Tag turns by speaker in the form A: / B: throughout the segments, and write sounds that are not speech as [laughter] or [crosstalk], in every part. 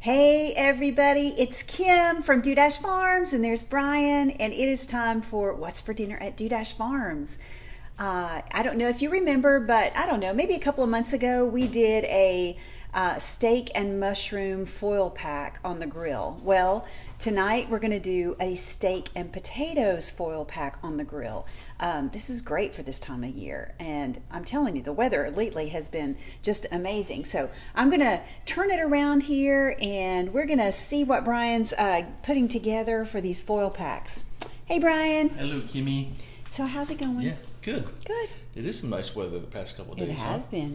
A: Hey everybody, it's Kim from Dudash Farms, and there's Brian, and it is time for What's for Dinner at Dudash Farms. Uh, I don't know if you remember, but I don't know, maybe a couple of months ago we did a uh, steak and mushroom foil pack on the grill. Well, tonight we're going to do a steak and potatoes foil pack on the grill. Um, this is great for this time of year, and I'm telling you, the weather lately has been just amazing. So I'm going to turn it around here, and we're going to see what Brian's uh, putting together for these foil packs. Hey, Brian.
B: Hello, Kimmy.
A: So how's it going?
B: Yeah, good.
A: Good.
B: It is some nice weather the past couple of days.
A: It has
B: huh?
A: been.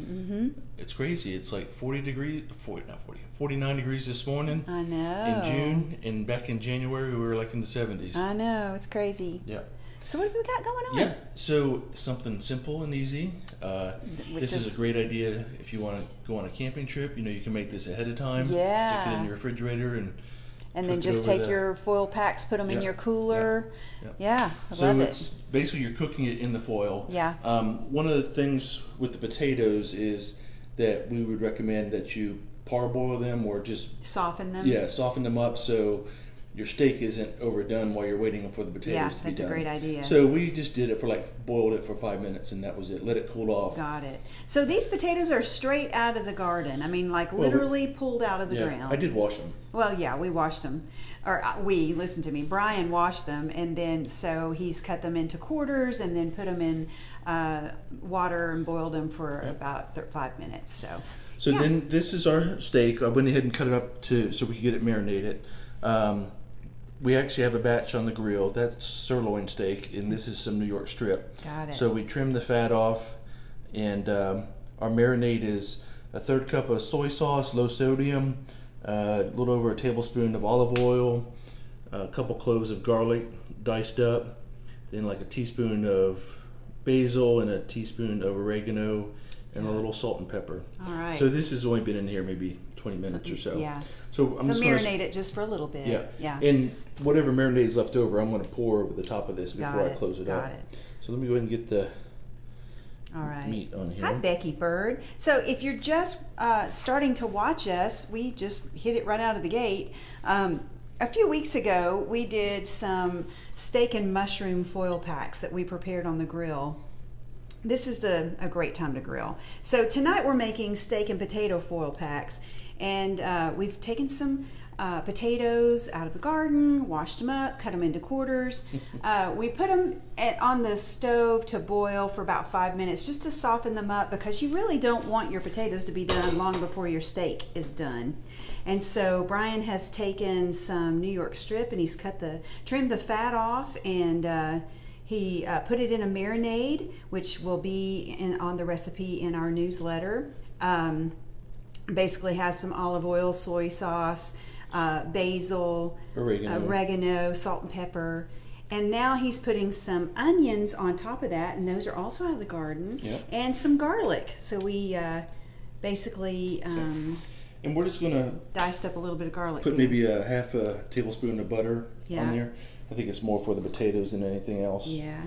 A: Mm-hmm.
B: It's crazy. It's like 40 degrees, 40, not 40, 49 degrees this morning
A: I know.
B: in June, and back in January we were like in the 70s.
A: I know. It's crazy.
B: yeah.
A: So what have we got going on?
B: Yeah. So something simple and easy. Uh, this is,
A: is-
B: a great idea if you want to go on a camping trip. You know, you can make this ahead of time. Yeah. Stick it in your refrigerator and.
A: And then just take your foil packs, put them in your cooler.
B: yeah,
A: Yeah, I
B: So
A: love
B: it's
A: it.
B: basically you're cooking it in the foil.
A: Yeah.
B: Um, one of the things with the potatoes is that we would recommend that you parboil them or just
A: Soften them.
B: yeah soften them up so your steak isn't overdone while you're waiting for the potatoes
A: Yeah,
B: to be
A: that's a
B: done.
A: great idea.
B: So we just did it for like boiled it for five minutes and that was it. Let it cool off.
A: Got it. So these potatoes are straight out of the garden. I mean, like
B: Well, we-
A: literally pulled out of the
B: yeah,
A: ground.
B: I did wash them.
A: Well, yeah, we washed them, or uh, we listen to me. Brian washed them, and then so he's cut them into quarters, and then put them in uh, water and boiled them for
B: Yeah.
A: about th- five minutes. So
B: So
A: Yeah.
B: then this is our steak. I went ahead and cut it up to so we could get it marinated. Um, we actually have a batch on the grill. That's sirloin steak, and this is some New York strip.
A: Got it.
B: So we trim the fat off, and um, our marinade is a third cup of soy sauce, low sodium, uh, a little over a tablespoon of olive oil, a couple cloves of garlic diced up, then like a teaspoon of basil and a teaspoon of oregano, and a little salt and pepper.
A: all right.
B: So this has only been in here maybe 20 minutes or so.
A: yeah.
B: So I'm
A: so
B: just gonna,
A: marinate it just for a little bit.
B: yeah.
A: Yeah.
B: And whatever marinade is left over, I'm going to pour over the top of this
A: Got
B: before I
A: it,
B: close it
A: got
B: up.
A: it.
B: So let me go ahead and get the
A: All right.
B: meat on here.
A: Hi, Becky Bird. So, if you're just uh, starting to watch us, we just hit it right out of the gate. Um, a few weeks ago, we did some steak and mushroom foil packs that we prepared on the grill. This is a, a great time to grill. So, tonight we're making steak and potato foil packs, and uh, we've taken some. Uh, potatoes out of the garden, washed them up, cut them into quarters. [laughs] Uh, we put them at, on the stove to boil for about five minutes just to soften them up because you really don't want your potatoes to be done long before your steak is done. And so Brian has taken some New York strip and he's cut the trimmed the fat off and uh, he uh, put it in a marinade, which will be in, on the recipe in our newsletter. Um, basically has some olive oil, soy sauce, uh, basil,
B: Oregano.
A: oregano, salt and pepper. And now he's putting some onions on top of that, and those are also out of the garden,
B: Yep.
A: and some garlic. So we uh, basically um,
B: And we're just going to
A: diced up a little bit of garlic.
B: put
A: here.
B: maybe a half a tablespoon of butter
A: Yeah.
B: on there. I think it's more for the potatoes than anything else.
A: Yeah.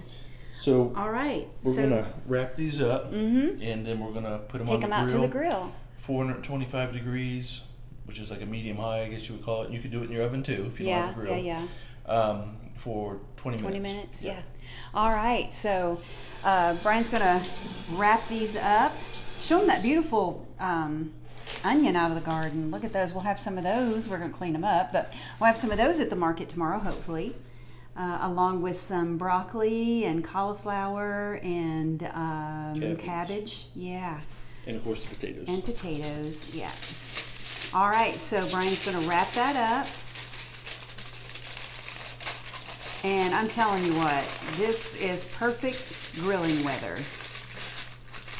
B: So
A: All right.
B: we're
A: so
B: going to wrap these up,
A: Mhm.
B: and then we're going to put them
A: take
B: on the
A: them out
B: grill.
A: to the grill.
B: 425 degrees, which is like a medium high, I guess you would call it. You could do it in your oven too if you don't
A: Yeah,
B: have a
A: yeah,
B: grill.
A: yeah.
B: Um, for 20 minutes.
A: 20 minutes, yeah. All right, so uh, Brian's going to wrap these up. Show them that beautiful um, onion out of the garden. Look at those. We'll have some of those. We're going to clean them up, but we'll have some of those at the market tomorrow, hopefully, uh, along with some broccoli and cauliflower and um,
B: Cabbage.
A: cabbage. Yeah,
B: And of course the potatoes.
A: and potatoes. Yeah. All right, so Brian's going to wrap that up. And I'm telling you what, this is perfect grilling weather.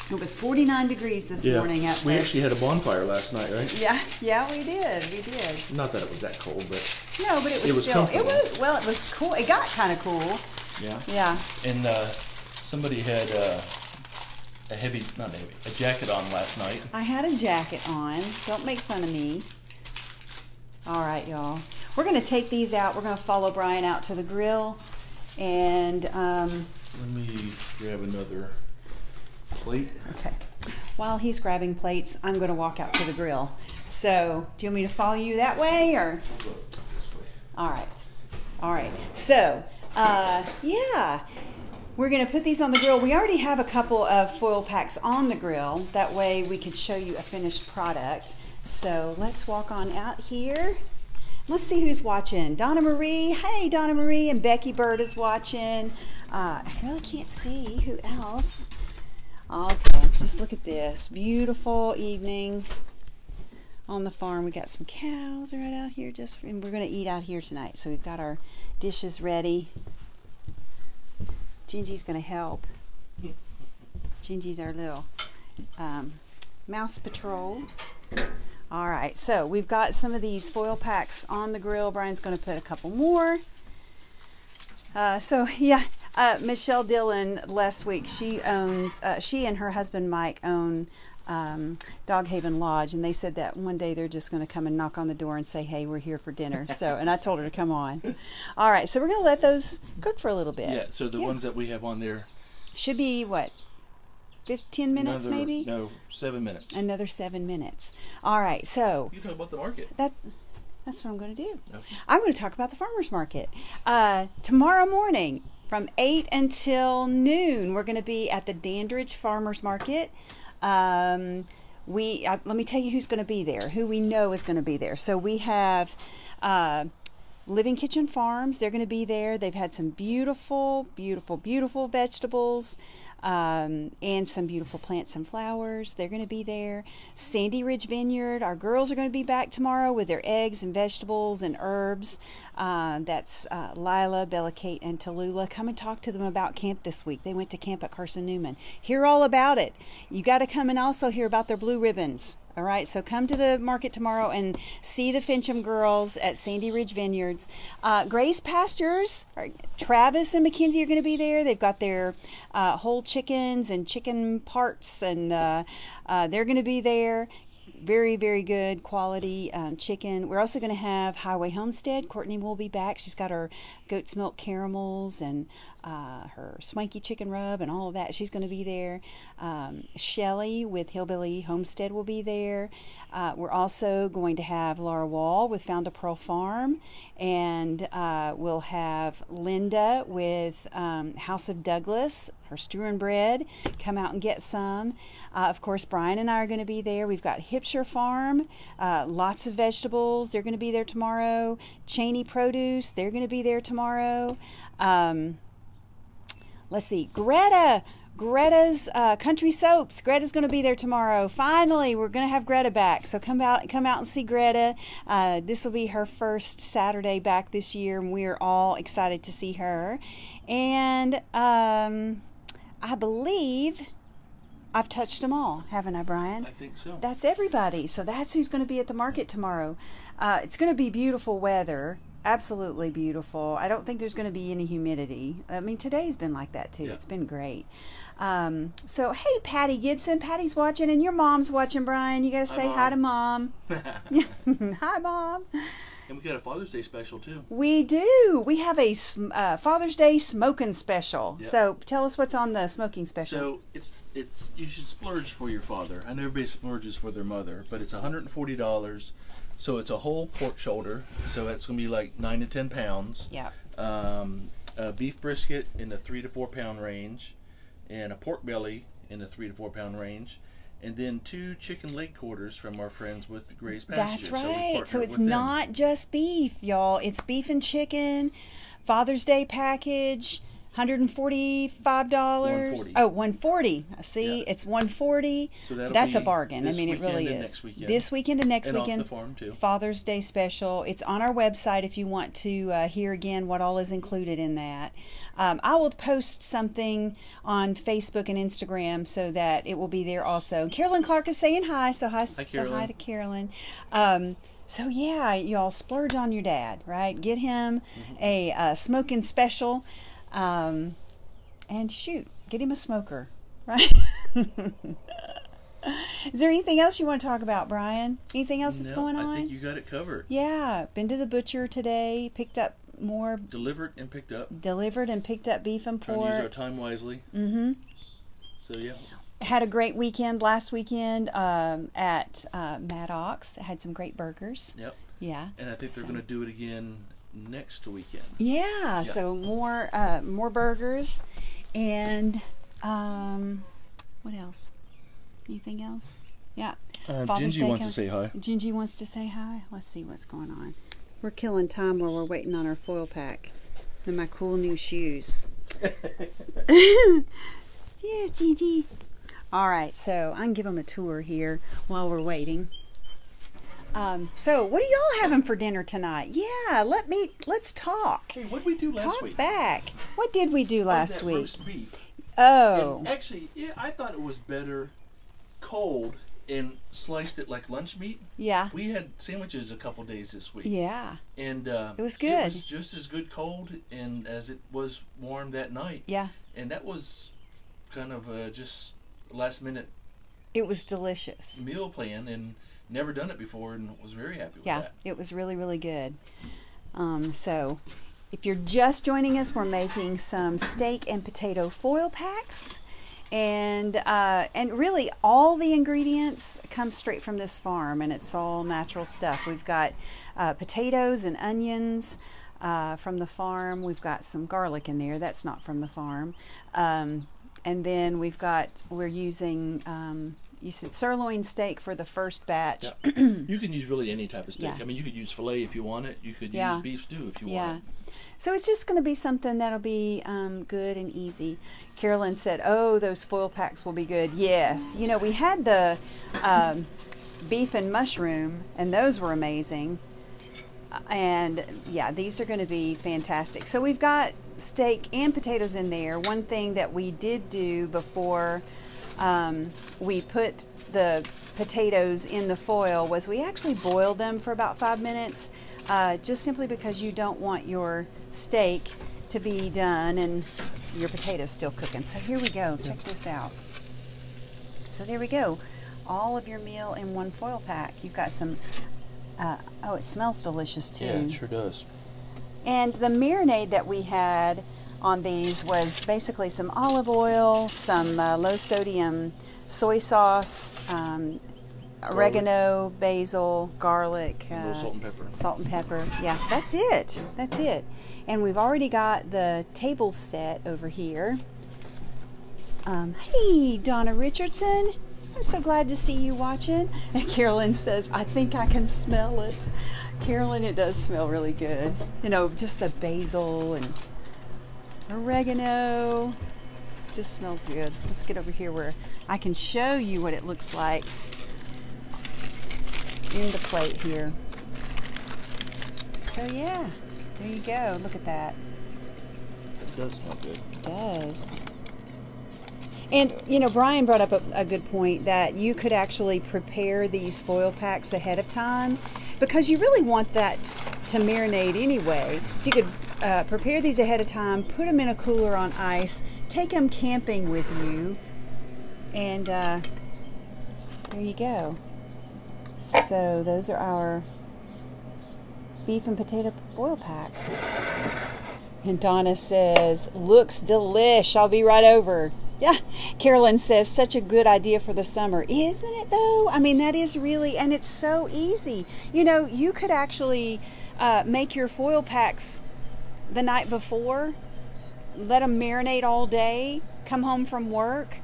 A: It was 49 degrees this
B: yeah.
A: morning up
B: we
A: there.
B: actually had a bonfire last night, right?
A: yeah, yeah, we did. We did.
B: Not that it was that cold, but
A: No, but it was,
B: It was
A: still it
B: comfortable.
A: was well, it was cool. It got kind of cool.
B: yeah.
A: Yeah.
B: And uh, somebody had uh, a heavy, not heavy, a jacket on last night.
A: I had a jacket on. Don't make fun of me. All right, y'all. We're going to take these out. We're going to follow Brian out to the grill. And, um,
B: Let me grab another plate.
A: okay. while he's grabbing plates, I'm going to walk out to the grill. So, do you want me to follow you that way or? All right. All right. So, uh, yeah, we're going to put these on the grill. We already have a couple of foil packs on the grill. That way we could show you a finished product. So, let's walk on out here. Let's see who's watching. Donna Marie. Hey, Donna Marie. And Becky Bird is watching. Uh, I really can't see who else. Okay, just look at this. Beautiful evening on the farm. We got some cows right out here just and we're going to eat out here tonight. So we've got our dishes ready. Gingy's going to help. Gingy's our little um, mouse patrol. All right, so we've got some of these foil packs on the grill. Brian's going to put a couple more. Uh, so [laughs] yeah, uh, Michelle Dillon last week. She owns. Uh, she and her husband Mike own um, Dog Haven Lodge, and they said that one day they're just going to come and knock on the door and say, "Hey, we're here for dinner." [laughs] So, and I told her to come on. All right, so we're going to let those cook for a little bit.
B: Yeah. So the
A: Yeah.
B: ones that we have on there.
A: Should be what, fifteen minutes
B: another-
A: maybe?
B: No, seven minutes.
A: Another seven minutes. All right, so
B: you talk about the market.
A: that's that's what I'm going to do.
B: Okay.
A: I'm going to talk about the farmers market uh, tomorrow morning from eight until noon. We're going to be at the Dandridge Farmers Market. Um, we uh, let me tell you who's going to be there. Who we know is going to be there. So we have. Uh, Living Kitchen Farms, they're going to be there. They've had some beautiful, beautiful, beautiful vegetables um, and some beautiful plants and flowers. They're going to be there. Sandy Ridge Vineyard, our girls are going to be back tomorrow with their eggs and vegetables and herbs. Uh, that's uh, Lila, Bella Kate, and Tallulah. Come and talk to them about camp this week. They went to camp at Carson Newman. Hear all about it. You got to come and also hear about their blue ribbons. All right, so come to the market tomorrow and see the Fincham girls at Sandy Ridge Vineyards. Uh, Grace Pastures, Travis and Mackenzie are going to be there. They've got their uh, whole chickens and chicken parts, and uh, uh, they're going to be there. Very, very good quality um, chicken. We're also going to have Highway Homestead. Courtney will be back. She's got her goat's milk caramels and uh, her swanky chicken rub and all of that. She's going to be there. Um, Shelly with Hillbilly Homestead will be there. Uh, we're also going to have Laura Wall with Found a Pearl Farm, and uh, we'll have Linda with um, House of Douglas, her stew and bread. Come out and get some. Uh, of course, Brian and I are going to be there. We've got Hipshire Farm, uh, lots of vegetables. They're going to be there tomorrow. Cheney Produce, they're going to be there tomorrow. Um, let's see, Greta. Greta's uh, Country Soaps. Greta's going to be there tomorrow. Finally, we're going to have Greta back. So come out, come out and see Greta. Uh, this will be her first Saturday back this year, and we are all excited to see her. And um, I believe I've touched them all, haven't I, Brian?
B: I think so.
A: That's everybody. So that's who's going to be at the market tomorrow. Uh, it's going to be beautiful weather. Absolutely beautiful. I don't think there's going to be any humidity. I mean, today's been like that too.
B: Yeah.
A: It's been great. Um, so, hey, Patty Gibson. Patty's watching, and your mom's watching, Brian. You got to say hi to
B: Mom.
A: mom. [laughs] [laughs] hi, mom.
B: And we got a Father's Day special too.
A: We do. We have a uh, Father's Day smoking special.
B: Yep.
A: So, tell us what's on the smoking special.
B: So it's it's you should splurge for your father. I know everybody splurges for their mother, but it's $140. So it's a whole pork shoulder. So that's gonna be like nine to ten pounds.
A: yeah.
B: Um, a beef brisket in the three to four pound range, and a pork belly in the three to four pound range, and then two chicken leg quarters from our friends with the Gray's Pasture.
A: That's
B: So
A: right. So,
B: partnered
A: it's not just beef, y'all. It's beef and chicken, Father's Day package, $145.
B: 140.
A: Oh, 140. See,
B: Yeah.
A: it's 140.
B: So that'll
A: That's a
B: be
A: bargain. I
B: this
A: mean, it
B: weekend
A: really
B: and
A: is.
B: next weekend.
A: This weekend and next
B: and
A: weekend.
B: off the farm too.
A: Father's Day special. It's on our website if you want to uh, hear again what all is included in that. Um, I will post something on Facebook and Instagram so that it will be there also. Carolyn Clark is saying hi, so hi, so hi
B: Carolyn.
A: to Carolyn. Um, so yeah, y'all splurge on your dad, right? Get him a uh, smoking special, um, and shoot, get him a smoker, right? [laughs] Is there anything else you want to talk about, Brian? Anything else that's
B: No,
A: going on?
B: I think you got it covered.
A: Yeah, been to the butcher today. Picked up more
B: Delivered and picked up.
A: delivered and picked up beef and pork.
B: Trying to use our time wisely.
A: Mm-hmm.
B: So yeah,
A: had a great weekend last weekend um, at uh, Maddox. Had some great burgers.
B: Yep.
A: Yeah.
B: And I think they're going to do it again next weekend.
A: Yeah, so more uh, more burgers, and um, what else? Anything else? Yeah.
B: Uh, Gingy wants to say hi.
A: Gingy wants to say hi. Let's see what's going on. We're killing time while we're waiting on our foil pack and my cool new shoes. [laughs] [laughs] yeah, Gigi. All right, so I can give them a tour here while we're waiting. Um, so, what are y'all having for dinner tonight? Yeah, let me let's talk.
B: Hey, what did we do last
A: Talk
B: week?
A: back. What did we do last
B: that
A: week? Oh,
B: And actually, yeah, I thought it was better cold and sliced it like lunch meat.
A: yeah,
B: We had sandwiches a couple days this week.
A: yeah,
B: And uh,
A: It was
B: It
A: good.
B: was just as good cold and as it was warm that night.
A: yeah.
B: And that was kind of uh, just last minute
A: It was delicious.
B: meal plan and never done it before and was very happy with
A: Yeah,
B: that.
A: it was really, really good. Um, so, if you're just joining us, we're making some steak and potato foil packs, and uh, and really all the ingredients come straight from this farm, and it's all natural stuff. We've got uh, potatoes and onions. Uh, from the farm, we've got some garlic in there. That's not from the farm. Um, and then we've got we're using um, you said sirloin steak for the first batch.
B: Yeah. [clears throat] you can use really any type of steak.
A: Yeah.
B: I mean, you could use filet if you want it. You could
A: Yeah.
B: use beef stew if you want it.
A: So it's just going to be something that'll be um, good and easy. Carolyn said, "Oh, those foil packs will be good." Yes, you know we had the um, beef and mushroom, and those were amazing. And yeah, these are going to be fantastic. So we've got steak and potatoes in there. One thing that we did do before um, we put the potatoes in the foil was we actually boiled them for about five minutes, uh, just simply because you don't want your steak to be done and your potatoes still cooking. So here we go. Check this out. So there we go. All of your meal in one foil pack. You've got some. Uh, oh, it smells delicious too.
B: Yeah, it sure does.
A: And the marinade that we had on these was basically some olive oil, some uh, low sodium soy sauce, um, oregano, basil, garlic, uh,
B: salt and pepper.
A: salt and pepper. Yeah, that's it. That's it. And we've already got the table set over here. Um, hey, Donna Richardson. I'm so glad to see you watching. [laughs] And Carolyn says, I think I can smell it. Carolyn, it does smell really good. You know, just the basil and oregano. Just smells good. Let's get over here where I can show you what it looks like in the plate here. So yeah, there you go. Look at that.
B: It does smell good.
A: It does. And you know, Brian brought up a, a good point that you could actually prepare these foil packs ahead of time because you really want that to marinate anyway. So you could uh, prepare these ahead of time, put them in a cooler on ice, take them camping with you, and uh, there you go. So those are our beef and potato foil packs. And Donna says, looks delish. I'll be right over. Yeah. Carolyn says, such a good idea for the summer. Isn't it though? I mean, that is really, and it's so easy. You know, you could actually uh, make your foil packs the night before, let them marinate all day, come home from work,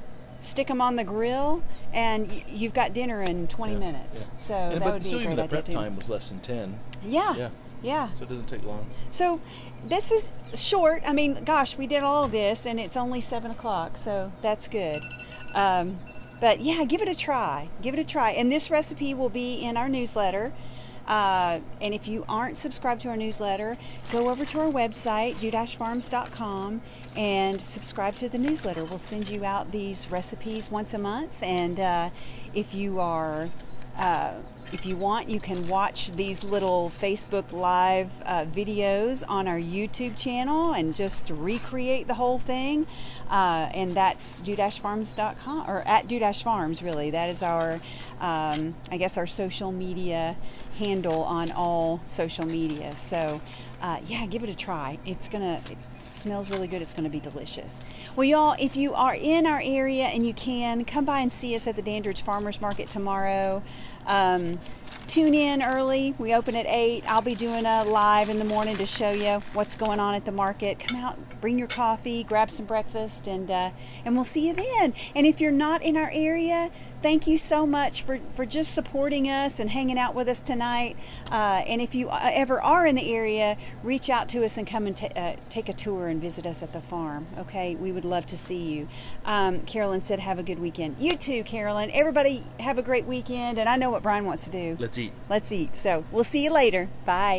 A: stick them on the grill, and y- you've got dinner in 20
B: Yeah,
A: minutes.
B: yeah.
A: So
B: And-
A: that
B: but
A: would be
B: still,
A: a
B: even
A: great
B: the prep
A: idea too.
B: time was less than 10.
A: Yeah.
B: Yeah.
A: Yeah.
B: So it doesn't take long.
A: So this is short. I mean, gosh, we did all of this and it's only seven o'clock, so that's good. Um, but yeah, give it a try. Give it a try. And this recipe will be in our newsletter. Uh, and if you aren't subscribed to our newsletter, go over to our website, do-farms.com, and subscribe to the newsletter. We'll send you out these recipes once a month. And uh, if you are uh, if you want, you can watch these little Facebook Live uh, videos on our YouTube channel and just recreate the whole thing. Uh, and that's do-farms.com or at do-farms, really. That is our, um, I guess, our social media handle on all social media. So uh, yeah, give it a try. It's gonna. It smells really good. It's going to be delicious. Well, y'all, if you are in our area and you can, come by and see us at the Dandridge Farmers Market tomorrow. Um, tune in early. We open at 8. I'll be doing a live in the morning to show you what's going on at the market. Come out, bring your coffee, grab some breakfast, and, uh, and we'll see you then. And if you're not in our area, thank you so much for, for just supporting us and hanging out with us tonight. Uh, and if you uh, ever are in the area, reach out to us and come and t- uh, take a tour and visit us at the farm. Okay, we would love to see you. Um, Carolyn said, "Have a good weekend." You too, Carolyn. Everybody have a great weekend. And I know what Brian wants to do.
B: Let's eat.
A: Let's eat. So we'll see you later. Bye.